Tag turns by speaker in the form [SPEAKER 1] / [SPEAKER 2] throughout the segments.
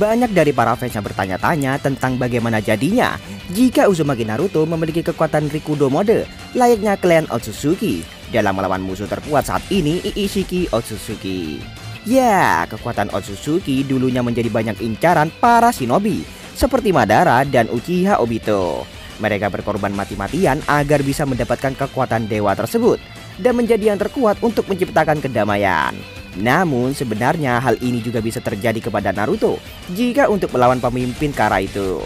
[SPEAKER 1] Banyak dari para fans yang bertanya-tanya tentang bagaimana jadinya jika Uzumaki Naruto memiliki kekuatan Rikudo mode layaknya klan Otsutsuki dalam melawan musuh terkuat saat ini Iishiki Otsutsuki. Ya, kekuatan Otsutsuki dulunya menjadi banyak incaran para shinobi seperti Madara dan Uchiha Obito. Mereka berkorban mati-matian agar bisa mendapatkan kekuatan dewa tersebut dan menjadi yang terkuat untuk menciptakan kedamaian. Namun sebenarnya hal ini juga bisa terjadi kepada Naruto jika untuk melawan pemimpin Kara itu.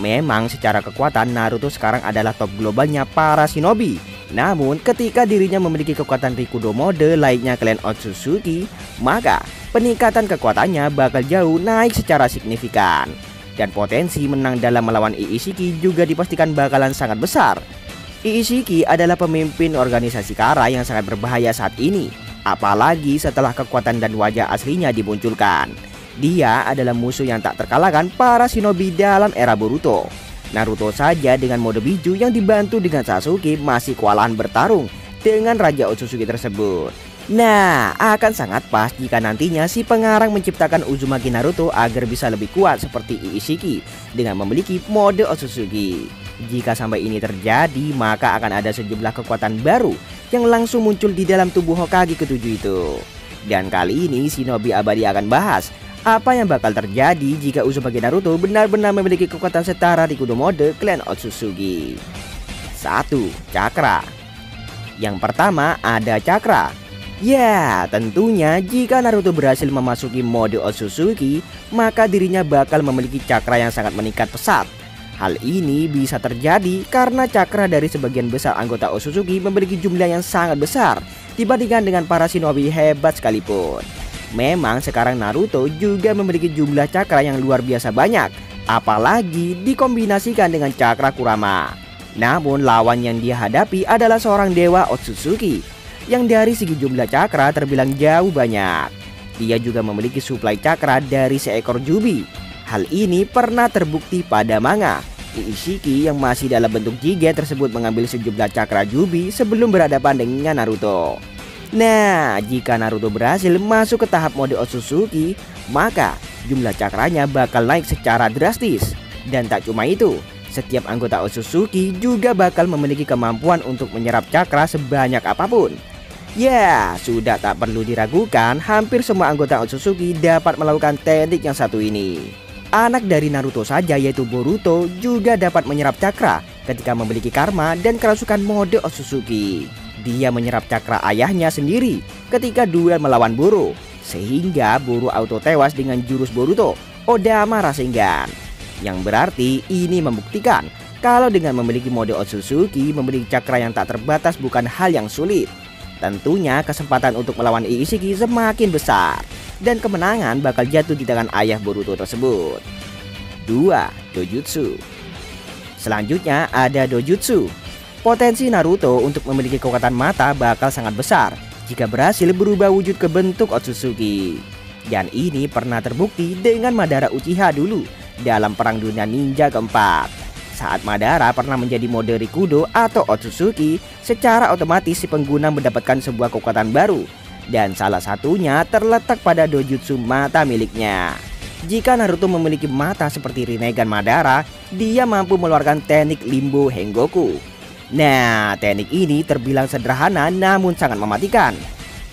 [SPEAKER 1] Memang secara kekuatan Naruto sekarang adalah top globalnya para shinobi. Namun ketika dirinya memiliki kekuatan Rikudo mode lainnya klan Otsutsuki, maka peningkatan kekuatannya bakal jauh naik secara signifikan. Dan potensi menang dalam melawan Iishiki juga dipastikan bakalan sangat besar. Iishiki adalah pemimpin organisasi Kara yang sangat berbahaya saat ini Apalagi setelah kekuatan dan wajah aslinya dimunculkan. Dia adalah musuh yang tak terkalahkan para shinobi dalam era Boruto. Naruto saja dengan mode biju yang dibantu dengan Sasuke masih kewalahan bertarung dengan Raja Otsutsuki tersebut. Nah, akan sangat pas jika nantinya si pengarang menciptakan Uzumaki Naruto agar bisa lebih kuat seperti Iishiki dengan memiliki mode Otsutsuki. Jika sampai ini terjadi, maka akan ada sejumlah kekuatan baru yang langsung muncul di dalam tubuh Hokage ketujuh itu. Dan kali ini Shinobi Abadi akan bahas apa yang bakal terjadi jika Uzumaki Naruto benar-benar memiliki kekuatan setara di kudo mode klan Otsutsuki. 1. Cakra Yang pertama ada cakra Ya, tentunya jika Naruto berhasil memasuki mode Otsutsuki, maka dirinya bakal memiliki cakra yang sangat meningkat pesat. Hal ini bisa terjadi karena cakra dari sebagian besar anggota Otsutsuki memiliki jumlah yang sangat besar dibandingkan dengan para shinobi hebat sekalipun. Memang sekarang Naruto juga memiliki jumlah cakra yang luar biasa banyak, apalagi dikombinasikan dengan cakra Kurama. Namun lawan yang dia hadapi adalah seorang dewa Otsutsuki yang dari segi jumlah cakra terbilang jauh banyak. Dia juga memiliki suplai cakra dari seekor jubi. Hal ini pernah terbukti pada manga Ishiki yang masih dalam bentuk jige tersebut mengambil sejumlah cakra Jubi sebelum berhadapan dengan Naruto. Nah, jika Naruto berhasil masuk ke tahap mode Otsutsuki, maka jumlah cakranya bakal naik secara drastis. Dan tak cuma itu, setiap anggota Otsutsuki juga bakal memiliki kemampuan untuk menyerap cakra sebanyak apa pun. Ya, sudah tak perlu diragukan, hampir semua anggota Otsutsuki dapat melakukan teknik yang satu ini. Anak dari Naruto saja yaitu Boruto juga dapat menyerap cakra ketika memiliki karma dan kerasukan mode Otsutsuki. Dia menyerap cakra ayahnya sendiri ketika duel melawan Boro sehingga Boro auto tewas dengan jurus Boruto Odama Rasengan. Yang berarti ini membuktikan kalau dengan memiliki mode Otsutsuki memiliki cakra yang tak terbatas bukan hal yang sulit. Tentunya kesempatan untuk melawan Iishiki semakin besar dan kemenangan bakal jatuh di tangan ayah Boruto tersebut. 2. Dojutsu Selanjutnya ada Dojutsu. Potensi Naruto untuk memiliki kekuatan mata bakal sangat besar jika berhasil berubah wujud ke bentuk Otsutsuki. Dan ini pernah terbukti dengan Madara Uchiha dulu dalam Perang Dunia Ninja keempat. Saat Madara pernah menjadi mode Rikudo atau Otsutsuki, secara otomatis si pengguna mendapatkan sebuah kekuatan baru dan salah satunya terletak pada dojutsu mata miliknya. Jika Naruto memiliki mata seperti Rinnegan Madara, dia mampu mengeluarkan teknik Limbo Hengoku. Nah, teknik ini terbilang sederhana namun sangat mematikan.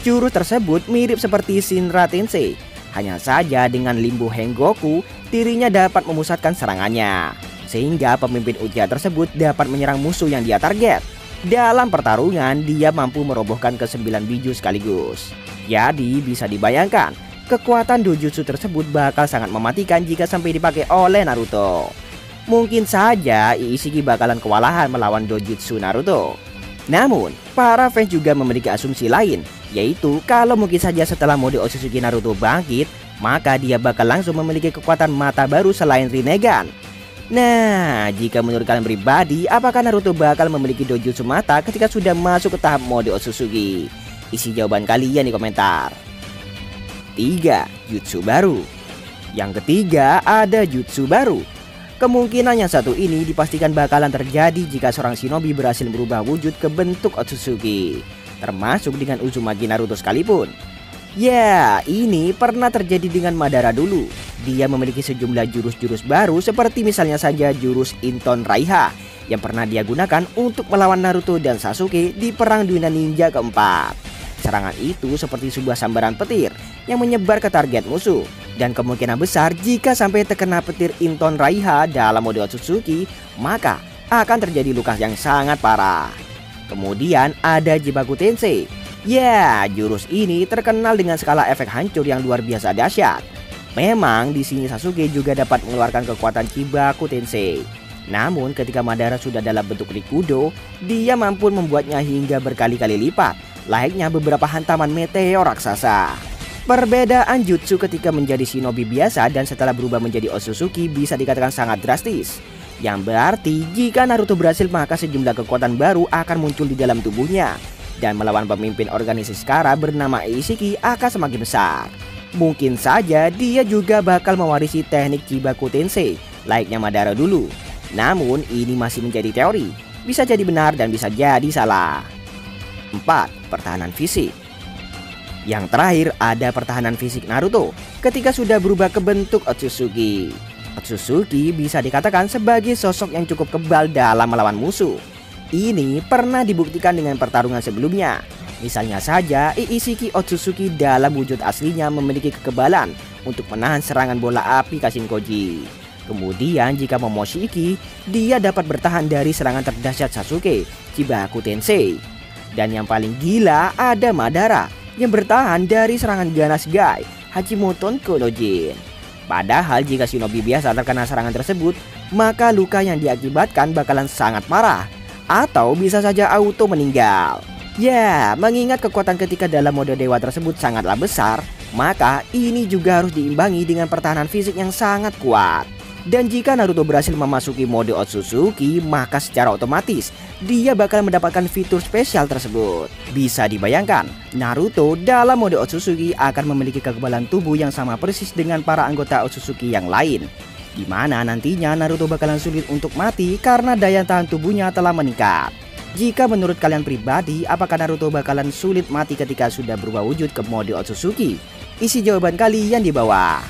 [SPEAKER 1] Jurus tersebut mirip seperti Shinra Tensei. Hanya saja dengan Limbo Hengoku, dirinya dapat memusatkan serangannya. Sehingga pemimpin Uchiha tersebut dapat menyerang musuh yang dia target. Dalam pertarungan, dia mampu merobohkan ke sembilan biju sekaligus. Jadi bisa dibayangkan, kekuatan dojutsu tersebut bakal sangat mematikan jika sampai dipakai oleh Naruto. Mungkin saja Iishiki bakalan kewalahan melawan dojutsu Naruto. Namun, para fans juga memiliki asumsi lain, yaitu kalau mungkin saja setelah mode Otsutsuki Naruto bangkit, maka dia bakal langsung memiliki kekuatan mata baru selain Rinnegan. Nah, jika menurut kalian pribadi, apakah Naruto bakal memiliki dojutsu mata ketika sudah masuk ke tahap mode Otsutsuki? Isi jawaban kalian di komentar. 3. Jutsu baru Yang ketiga ada jutsu baru Kemungkinan yang satu ini dipastikan bakalan terjadi jika seorang shinobi berhasil berubah wujud ke bentuk Otsutsuki Termasuk dengan Uzumaki Naruto sekalipun Ya, ini pernah terjadi dengan Madara dulu. Dia memiliki sejumlah jurus-jurus baru seperti misalnya saja jurus Inton Raiha yang pernah dia gunakan untuk melawan Naruto dan Sasuke di perang dunia ninja keempat. Serangan itu seperti sebuah sambaran petir yang menyebar ke target musuh dan kemungkinan besar jika sampai terkena petir Inton Raiha dalam mode Otsutsuki, maka akan terjadi luka yang sangat parah. Kemudian ada Jibaku Tensei Ya, jurus ini terkenal dengan skala efek hancur yang luar biasa dahsyat. Memang di sini Sasuke juga dapat mengeluarkan kekuatan Chibaku Tensei. Namun ketika Madara sudah dalam bentuk Rikudo, dia mampu membuatnya hingga berkali-kali lipat, layaknya beberapa hantaman meteor raksasa. Perbedaan jutsu ketika menjadi shinobi biasa dan setelah berubah menjadi Otsutsuki bisa dikatakan sangat drastis. Yang berarti jika Naruto berhasil maka sejumlah kekuatan baru akan muncul di dalam tubuhnya dan melawan pemimpin organisasi Skara bernama Ishiki akan semakin besar. Mungkin saja dia juga bakal mewarisi teknik Chibaku Tensei layaknya Madara dulu. Namun ini masih menjadi teori, bisa jadi benar dan bisa jadi salah. 4. Pertahanan fisik Yang terakhir ada pertahanan fisik Naruto ketika sudah berubah ke bentuk Otsutsuki. Otsutsuki bisa dikatakan sebagai sosok yang cukup kebal dalam melawan musuh ini pernah dibuktikan dengan pertarungan sebelumnya. Misalnya saja, Iishiki Otsutsuki dalam wujud aslinya memiliki kekebalan untuk menahan serangan bola api Kashinkoji. Kemudian jika Momoshiki, dia dapat bertahan dari serangan terdahsyat Sasuke, Chibaku Tensei. Dan yang paling gila ada Madara yang bertahan dari serangan ganas Gai, Hachimoton Konojin. Padahal jika shinobi biasa terkena serangan tersebut, maka luka yang diakibatkan bakalan sangat parah atau bisa saja auto meninggal. Ya, mengingat kekuatan ketika dalam mode dewa tersebut sangatlah besar, maka ini juga harus diimbangi dengan pertahanan fisik yang sangat kuat. Dan jika Naruto berhasil memasuki mode Otsutsuki, maka secara otomatis dia bakal mendapatkan fitur spesial tersebut. Bisa dibayangkan, Naruto dalam mode Otsutsuki akan memiliki kekebalan tubuh yang sama persis dengan para anggota Otsutsuki yang lain di mana nantinya Naruto bakalan sulit untuk mati karena daya tahan tubuhnya telah meningkat. Jika menurut kalian pribadi, apakah Naruto bakalan sulit mati ketika sudah berubah wujud ke mode Otsutsuki? Isi jawaban kalian di bawah.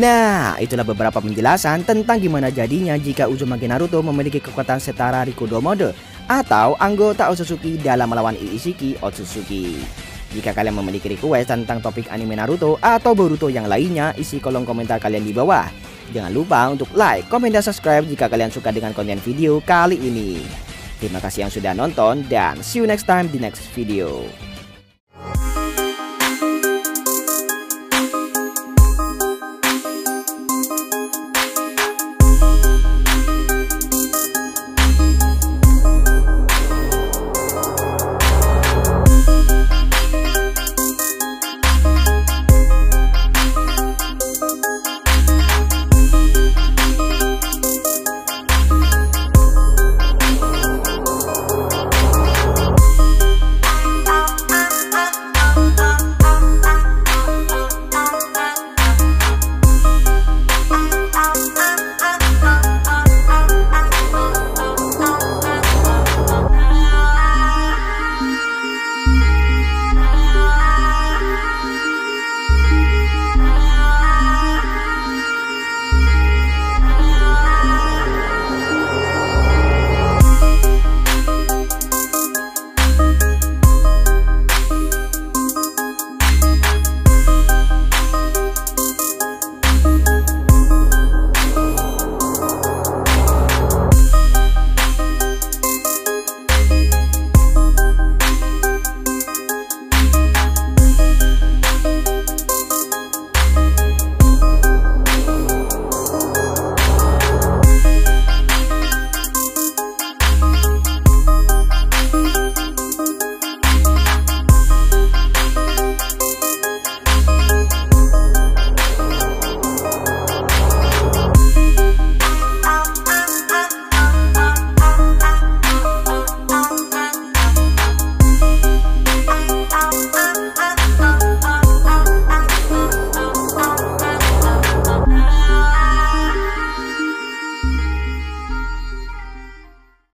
[SPEAKER 1] Nah, itulah beberapa penjelasan tentang gimana jadinya jika Uzumaki Naruto memiliki kekuatan setara Rikudo mode atau anggota Otsutsuki dalam melawan Ishiki Otsutsuki. Jika kalian memiliki request tentang topik anime Naruto atau Boruto yang lainnya, isi kolom komentar kalian di bawah. Jangan lupa untuk like, komen, dan subscribe jika kalian suka dengan konten video kali ini. Terima kasih yang sudah nonton dan see you next time di next video.